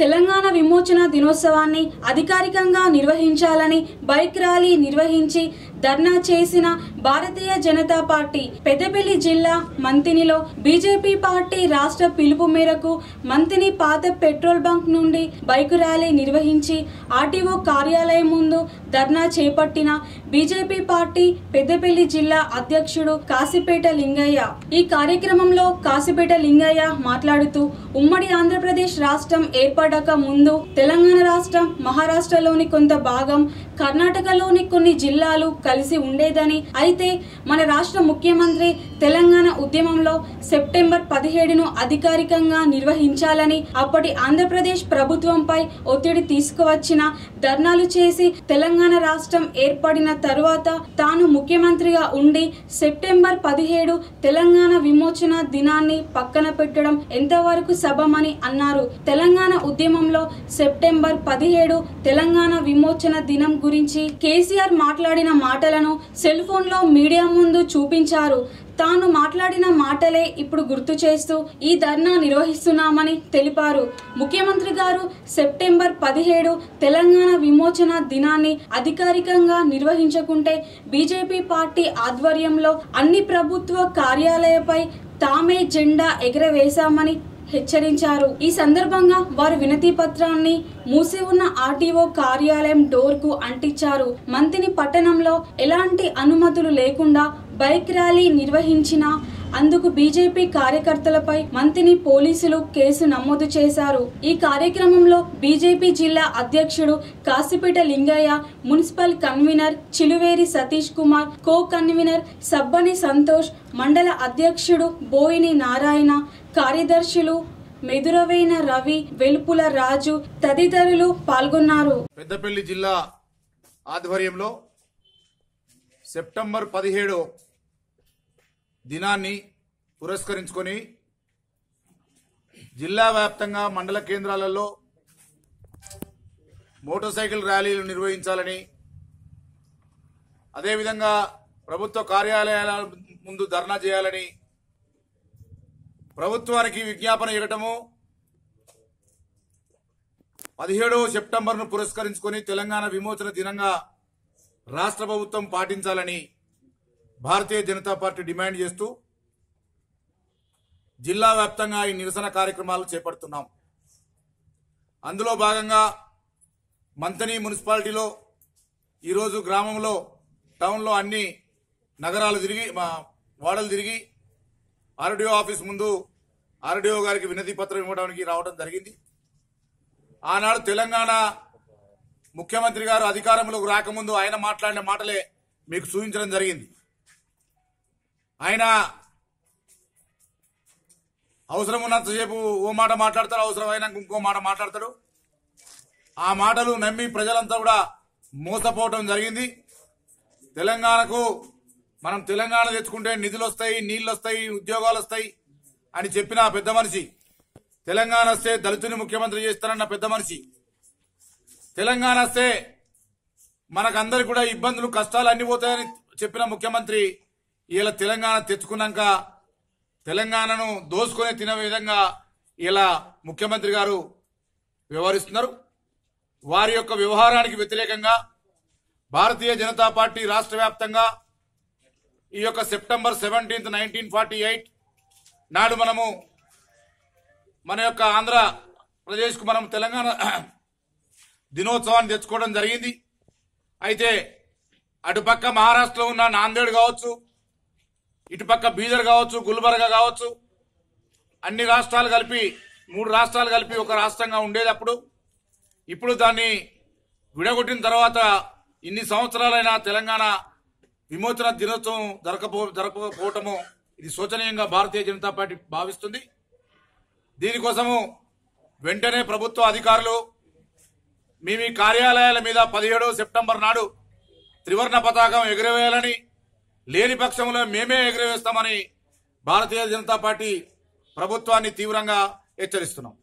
తెలంగాణ విమోచన దినోత్సవాన్ని అధికారికంగా నిర్వహించాలని బైక్ ర్యాలీ నిర్వహించి ధర్నా చేసిన భారతీయ జనతా పార్టీ పెద్దపల్లి జిల్లా మంతినిలో బీజేపీ పార్టీ రాష్ట్ర పిలుపు మేరకు మంతిని పాత పెట్రోల్ బంక్ నుండి బైక్ ర్యాలీ నిర్వహించి ఆర్టీఓ కార్యాలయం ముందు ధర్నా చేపట్టిన బీజేపీ పార్టీ పెద్దపల్లి జిల్లా అధ్యక్షుడు కాసిపేట లింగయ్య. ఈ కార్యక్రమంలో కాసిపేట లింగయ్య మాట్లాడుతూ ఉమ్మడి ఆంధ్రప్రదేశ్ రాష్ట్రం ఏర్పడక ముందు తెలంగాణ రాష్ట్రం మహారాష్ట్రలోని కొంత భాగం కర్ణాటకలోని కొన్ని జిల్లాలు కలిసి ఉండేదని. అయితే మన రాష్ట్ర ముఖ్యమంత్రి తెలంగాణ ఉద్యమంలో సెప్టెంబర్ పదిహేడును అధికారికంగా నిర్వహించాలని అప్పటి ఆంధ్రప్రదేశ్ ప్రభుత్వంపై ఒత్తిడి తీసుకువచ్చిన ధర్నాలు చేసి తెలంగాణ రాష్ట్రం ఏర్పడిన తరువాత తాను ముఖ్యమంత్రిగా ఉండి సెప్టెంబర్ పదిహేడు తెలంగాణ విమోచన దినాన్ని పక్కన పెట్టడం ఎంతవరకు సభమని అన్నారు. తెలంగాణ ఉద్యమంలో సెప్టెంబర్ పదిహేడు తెలంగాణ విమోచన దినం గురించి కేసీఆర్ మాట్లాడిన మాట మాటలను సెల్ ఫోన్లో మీడియా ముందు చూపించారు. తాను మాట్లాడిన మాటలే ఇప్పుడు గుర్తు చేస్తూ ఈ ధర్నా నిర్వహిస్తున్నామని తెలిపారు. ముఖ్యమంత్రి గారు సెప్టెంబర్ పదిహేడు తెలంగాణ విమోచన దినాన్ని అధికారికంగా నిర్వహించకుంటే బీజేపీ పార్టీ ఆధ్వర్యంలో అన్ని ప్రభుత్వ కార్యాలయపై తామే జెండా ఎగరవేశామని హెచ్చరించారు. ఈ సందర్భంగా వారు వినతి పత్రాన్ని మూసి ఉన్న ఆర్టీఓ కార్యాలయం డోర్కు అంటించారు. మంతిని పట్టణంలో ఎలాంటి అనుమతులు లేకుండా బైక్ ర్యాలీ నిర్వహించిన అందుకు బీజేపీ కార్యకర్తలపై మంత్రిని పోలీసులు కేసు నమోదు చేశారు. ఈ కార్యక్రమంలో బీజేపీ జిల్లా అధ్యక్షుడు Kasipeta Lingaiah municipal convener Chiluveri Satish Kumar co convener Sabbani Santosh మండల అధ్యక్షుడు బోయిని నారాయణ కార్యదర్శులు మెదురవైన రవి వెలుపుల రాజు తదితరులు పాల్గొన్నారు. పెద్దపల్లి జిల్లా ఆధ్వర్యంలో సెప్టెంబర్ పదిహేడు దినాన్ని పురస్కరించుకొని జిల్లా వ్యాప్తంగా మండల కేంద్రాలలో మోటార్ సైకిల్ ర్యాలీలు నిర్వహించాలని అదేవిధంగా ప్రభుత్వ కార్యాలయాల ముందు ధర్నా చేయాలని ప్రభుత్వానికి విజ్ఞాపన ఇవ్వటము పదిహేడవ సెప్టెంబర్ను పురస్కరించుకొని తెలంగాణ విమోచన దినంగా రాష్ట్ర ప్రభుత్వం పాటించాలని భారతీయ జనతా పార్టీ డిమాండ్ చేస్తూ జిల్లా వ్యాప్తంగా ఈ నిరసన కార్యక్రమాలు చేపడుతున్నాం. అందులో భాగంగా మంతని మున్సిపాలిటీలో ఈరోజు గ్రామంలో టౌన్లో అన్ని నగరాలు తిరిగి మా వాడలు తిరిగి ఆర్డీఓ ఆఫీస్ ముందు ఆర్డీఓ గారికి వినతి పత్రం ఇవ్వడానికి రావడం జరిగింది. ఆనాడు తెలంగాణ ముఖ్యమంత్రి గారు అధికారంలోకి రాకముందు ఆయన మాట్లాడిన మాటలే మీకు చూపించడం జరిగింది. ఆయన అవసరం ఉన్నంతసేపు ఓ మాట మాట్లాడతాడు అవసరమైన ఇంకో మాట మాట్లాడతాడు. ఆ మాటలు నమ్మి ప్రజలంతా కూడా మోసపోవటం జరిగింది. తెలంగాణకు మనం తెలంగాణ తెచ్చుకుంటే నిధులు వస్తాయి నీళ్ళు వస్తాయి ఉద్యోగాలు వస్తాయి అని చెప్పిన పెద్ద మనిషి తెలంగాణ వస్తే దళితుని ముఖ్యమంత్రి చేస్తానన్న పెద్ద మనిషి తెలంగాణ వస్తే మనకందరికి కూడా ఇబ్బందులు కష్టాలు అన్ని పోతాయని చెప్పిన ముఖ్యమంత్రి ఇలా తెలంగాణ తెచ్చుకున్నాక తెలంగాణను దోసుకొని తినే విధంగా ఇలా ముఖ్యమంత్రి గారు వ్యవహరిస్తున్నారు. వారి యొక్క వ్యవహారానికి వ్యతిరేకంగా భారతీయ జనతా పార్టీ రాష్ట్ర వ్యాప్తంగా ఈ యొక్క September seventeenth nineteen forty eight నాడు మనము మన యొక్క ఆంధ్ర ప్రదేశ్కు మనం తెలంగాణ దినోత్సవాన్ని తెచ్చుకోవడం జరిగింది. అయితే అటుపక్క మహారాష్ట్రలో ఉన్న నాందేడ్ కావచ్చు ఇటుపక్క బీదర్ కావచ్చు గుల్బర్గా కావచ్చు అన్ని రాష్ట్రాలు కలిపి మూడు రాష్ట్రాలు కలిపి ఒక రాష్ట్రంగా ఉండేది అప్పుడు ఇప్పుడు దాన్ని విడగొట్టిన తర్వాత ఇన్ని సంవత్సరాలైనా తెలంగాణ విమోచన దినోత్సవం జరగపో జరగకపోవటము ఇది శోచనీయంగా భారతీయ జనతా పార్టీ భావిస్తుంది. దీనికోసము వెంటనే ప్రభుత్వ అధికారులు మేము ఈ కార్యాలయాల మీద పదిహేడవ సెప్టెంబర్ నాడు త్రివర్ణ పతాకం ఎగురవేయాలని లేని పక్షంలో మేమే ఎగురవేస్తామని భారతీయ జనతా పార్టీ ప్రభుత్వాన్ని తీవ్రంగా హెచ్చరిస్తున్నాం.